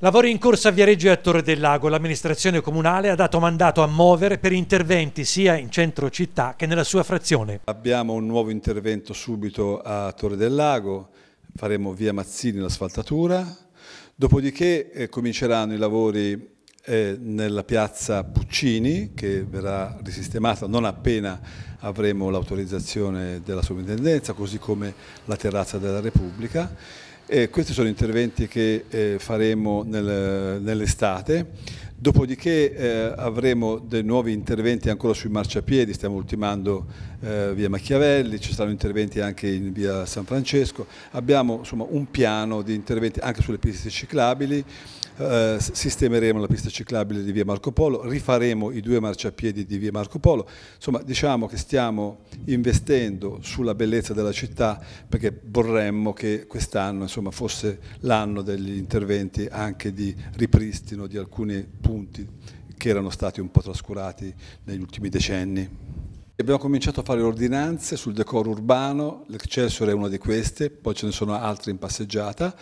Lavori in corsa a Viareggio e a Torre del Lago. L'amministrazione comunale ha dato mandato a muovere per interventi sia in centro città che nella sua frazione. Abbiamo un nuovo intervento subito a Torre del Lago, faremo via Mazzini l'asfaltatura, dopodiché eh, cominceranno i lavori eh, nella piazza Puccini che verrà risistemata non appena avremo l'autorizzazione della sovrintendenza, così come la terrazza della Repubblica e questi sono interventi che eh, faremo nel, nell'estate, dopodiché eh, avremo dei nuovi interventi ancora sui marciapiedi, stiamo ultimando eh, via Machiavelli, ci saranno interventi anche in via San Francesco, abbiamo insomma, un piano di interventi anche sulle piste ciclabili, eh, sistemeremo la pista ciclabile di via Marco Polo, rifaremo i due marciapiedi di via Marco Polo, insomma diciamo che stiamo investendo sulla bellezza della città perché vorremmo che quest'anno fosse l'anno degli interventi anche di ripristino di alcuni punti che erano stati un po' trascurati negli ultimi decenni. Abbiamo cominciato a fare ordinanze sul decoro urbano, l'Excelsior è una di queste, poi ce ne sono altre in passeggiata.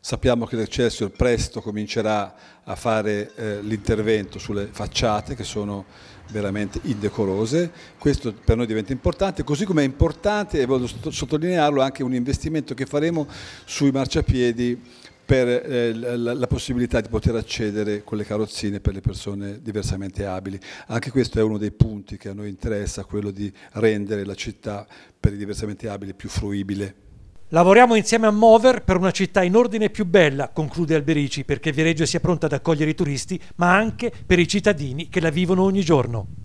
Sappiamo che l'Excelsior presto comincerà a fare eh, l'intervento sulle facciate che sono veramente indecorose, questo per noi diventa importante, così come è importante, e voglio sottolinearlo, anche un investimento che faremo sui marciapiedi per eh, la, la, possibilità di poter accedere con le carrozzine per le persone diversamente abili. Anche questo è uno dei punti che a noi interessa, quello di rendere la città per i diversamente abili più fruibile. Lavoriamo insieme a Mover per una città in ordine più bella, conclude Alberici, perché Viareggio sia pronta ad accogliere i turisti, ma anche per i cittadini che la vivono ogni giorno.